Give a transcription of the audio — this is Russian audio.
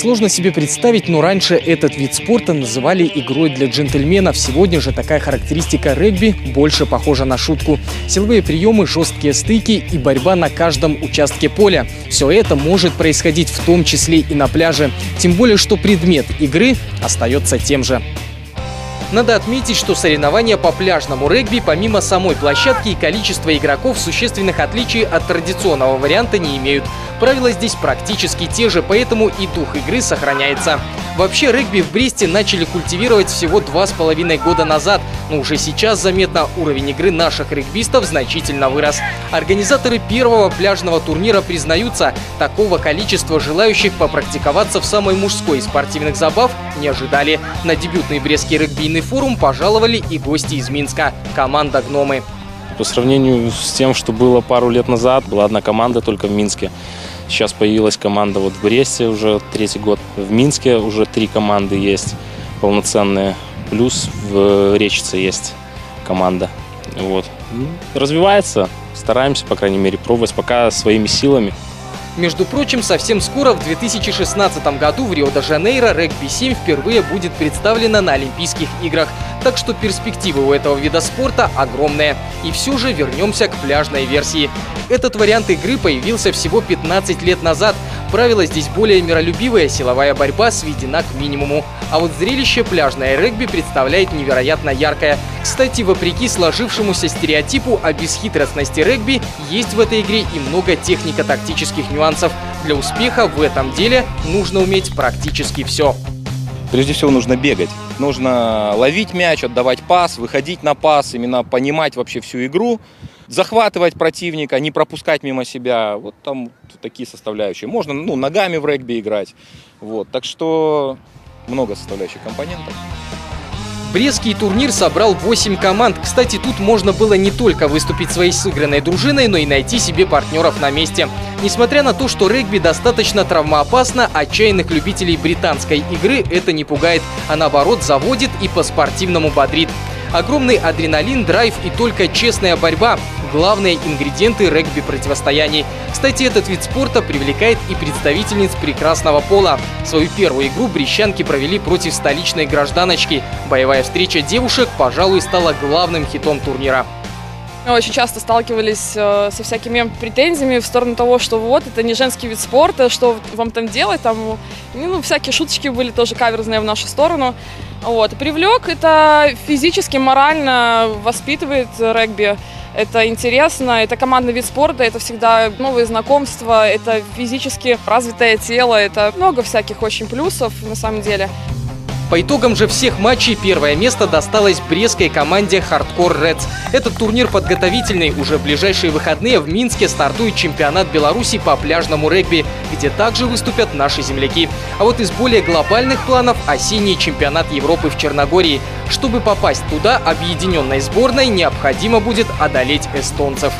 Сложно себе представить, но раньше этот вид спорта называли игрой для джентльменов. Сегодня же такая характеристика регби больше похожа на шутку. Силовые приемы, жесткие стыки и борьба на каждом участке поля. Все это может происходить в том числе и на пляже. Тем более, что предмет игры остается тем же. Надо отметить, что соревнования по пляжному регби помимо самой площадки и количества игроков существенных отличий от традиционного варианта не имеют. Правила здесь практически те же, поэтому и дух игры сохраняется. Вообще регби в Бресте начали культивировать всего два с половиной года назад, но уже сейчас заметно уровень игры наших регбистов значительно вырос. Организаторы первого пляжного турнира признаются, такого количества желающих попрактиковаться в самой мужской из спортивных забав не ожидали. На дебютный Брестский регбийный форум пожаловали и гости из Минска – команда «Гномы». По сравнению с тем, что было пару лет назад, была одна команда только в Минске. Сейчас появилась команда вот в Бресте уже третий год. В Минске уже три команды есть полноценные. Плюс в Речице есть команда. Вот. Развивается. Стараемся, по крайней мере, пробовать пока своими силами. Между прочим, совсем скоро, в 2016 году в Рио-де-Жанейро регби-7 впервые будет представлена на Олимпийских играх. Так что перспективы у этого вида спорта огромные. И все же вернемся к пляжной версии. Этот вариант игры появился всего 15 лет назад. Правила здесь более миролюбивые, силовая борьба сведена к минимуму. А вот зрелище пляжное регби представляет невероятно яркое. Кстати, вопреки сложившемуся стереотипу о бесхитростности регби, есть в этой игре и много технико-тактических нюансов. Для успеха в этом деле нужно уметь практически все. Прежде всего нужно бегать. Нужно ловить мяч, отдавать пас, выходить на пас, именно понимать вообще всю игру, захватывать противника, не пропускать мимо себя. Вот там такие составляющие. Можно ну, ногами в регби играть. Вот. Так что много составляющих компонентов. Брестский турнир собрал 8 команд. Кстати, тут можно было не только выступить своей сыгранной дружиной, но и найти себе партнеров на месте. Несмотря на то, что регби достаточно травмоопасно, отчаянных любителей британской игры это не пугает, а наоборот заводит и по-спортивному бодрит. Огромный адреналин, драйв и только честная борьба – главные ингредиенты регби-противостояний. Кстати, этот вид спорта привлекает и представительниц прекрасного пола. Свою первую игру брещанки провели против столичной гражданочки. Боевая встреча девушек, пожалуй, стала главным хитом турнира. Мы очень часто сталкивались э, со всякими претензиями в сторону того, что вот, это не женский вид спорта, что вам там делать, там, ну, всякие шуточки были тоже каверзные в нашу сторону. Вот. Привлек это физически, морально воспитывает регби. Это интересно, это командный вид спорта, это всегда новые знакомства, это физически развитое тело, это много всяких очень плюсов на самом деле. По итогам же всех матчей первое место досталось брестской команде Hardcore Reds. Этот турнир подготовительный. Уже в ближайшие выходные в Минске стартует чемпионат Беларуси по пляжному регби, где также выступят наши земляки. А вот из более глобальных планов осенний чемпионат Европы в Черногории. Чтобы попасть туда, объединенной сборной необходимо будет одолеть эстонцев.